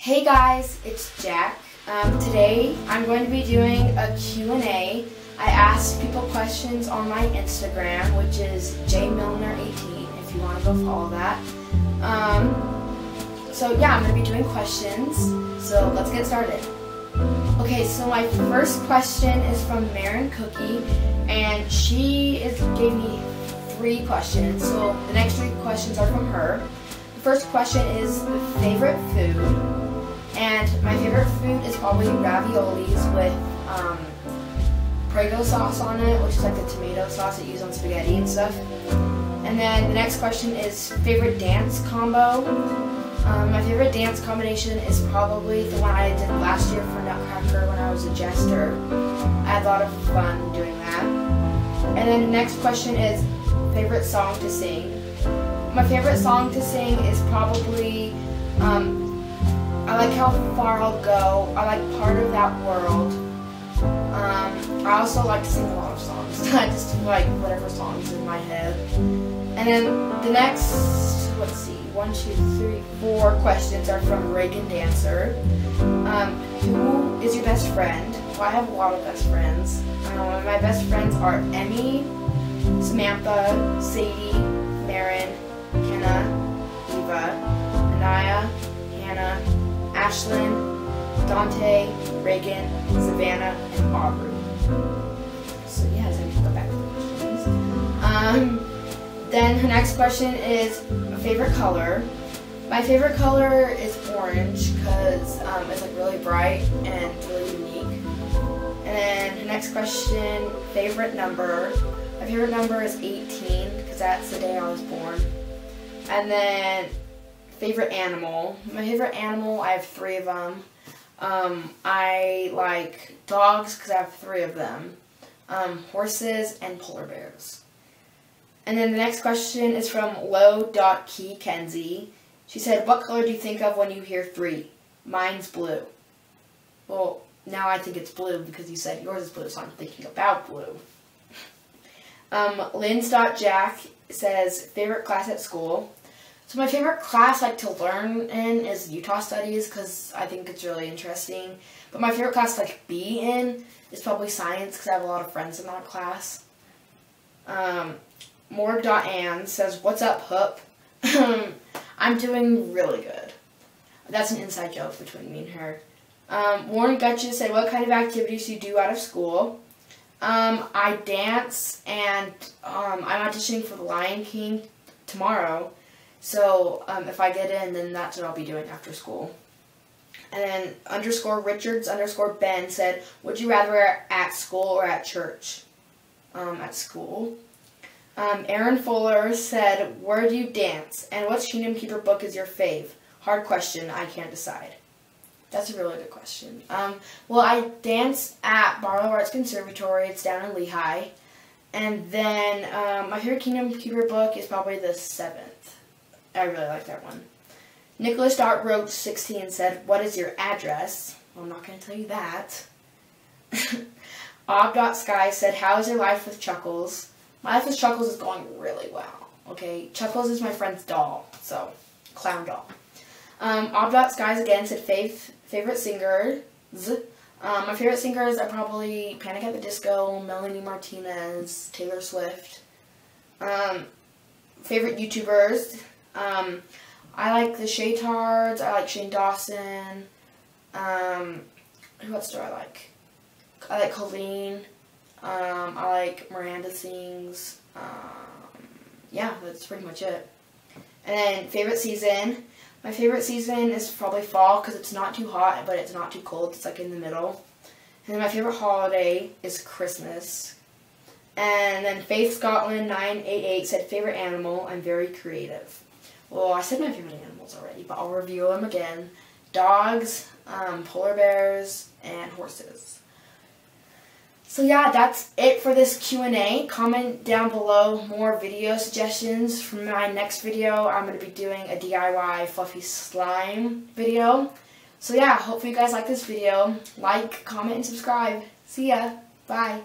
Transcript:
Hey guys, it's Jack. Um, today I'm going to be doing a Q&A. I asked people questions on my Instagram, which is jmilner18 if you want to go follow that. Um, so yeah, I'm going to be doing questions. So let's get started. Okay, so my first question is from Marin Cookie, and she is gave me three questions. So the next three questions are from her. The first question is favorite food. And my favorite food is probably raviolis with um, Prego sauce on it, which is like the tomato sauce that you use on spaghetti and stuff. And then the next question is favorite dance combo. Um, my favorite dance combination is probably the one I did last year for Nutcracker when I was a jester. I had a lot of fun doing that. And then the next question is favorite song to sing. My favorite song to sing is probably um, I like how far I'll go. I like part of that world. Um, I also like to sing a lot of songs. I just like whatever songs in my head. And then the next, let's see, one, two, three, four questions are from Reagan Dancer. Um, who is your best friend? Well, I have a lot of best friends. Um, my best friends are Emmy, Samantha, Sadie, Marin, Kenna, Eva, Anaya, Hannah, Ashlyn, Dante, Reagan, Savannah, and Aubrey. So yeah, so we go back to the questions. Um, then the next question is favorite color. My favorite color is orange because um, it's like really bright and really unique. And then the next question, favorite number. My favorite number is 18 because that's the day I was born. And then Favorite animal. My favorite animal, I have three of them. Um, I like dogs because I have three of them. Um, horses and polar bears. And then the next question is from low.key Kenzie. She said, what color do you think of when you hear three? Mine's blue. Well, now I think it's blue because you said yours is blue, so I'm thinking about blue. um, Lynn.jack says, favorite class at school. So my favorite class like to learn in is Utah Studies because I think it's really interesting. But my favorite class to like be in is probably science because I have a lot of friends in that class. Um, Morg.Ann says, what's up, Hoop? I'm doing really good. That's an inside joke between me and her. Um, Warren Gutches said, what kind of activities do you do out of school? Um, I dance and um, I'm auditioning for The Lion King tomorrow. So um, if I get in, then that's what I'll be doing after school. And then underscore Richards underscore Ben said, would you rather at school or at church? Um, at school. Um, Aaron Fuller said, where do you dance? And which Kingdom Keeper book is your fave? Hard question, I can't decide. That's a really good question. Um, well, I dance at Barlow Arts Conservatory. It's down in Lehi. And then um, my favorite Kingdom Keeper book is probably the seventh. I really like that one. Nicholas Dart wrote 16 and said, what is your address? Well, I'm not going to tell you that. Ob.sky said, how is your life with Chuckles? My life with Chuckles is going really well. Okay, Chuckles is my friend's doll, so clown doll. Um, Ob.skies again said faith, favorite singers. Um, my favorite singers are probably Panic at the Disco, Melanie Martinez, Taylor Swift. Um, favorite YouTubers, um, I like the Shaytards. I like Shane Dawson. Um, who else do I like? I like Colleen. Um, I like Miranda Sings. Um, yeah, that's pretty much it. And then favorite season. My favorite season is probably fall because it's not too hot, but it's not too cold. It's like in the middle. And then my favorite holiday is Christmas. And then Faith Scotland 988 said favorite animal. I'm very creative. Well, I said my favorite animals already, but I'll review them again. Dogs, um, polar bears, and horses. So yeah, that's it for this Q&A. Comment down below more video suggestions for my next video. I'm going to be doing a DIY fluffy slime video. So yeah, hopefully you guys like this video. Like, comment, and subscribe. See ya. Bye.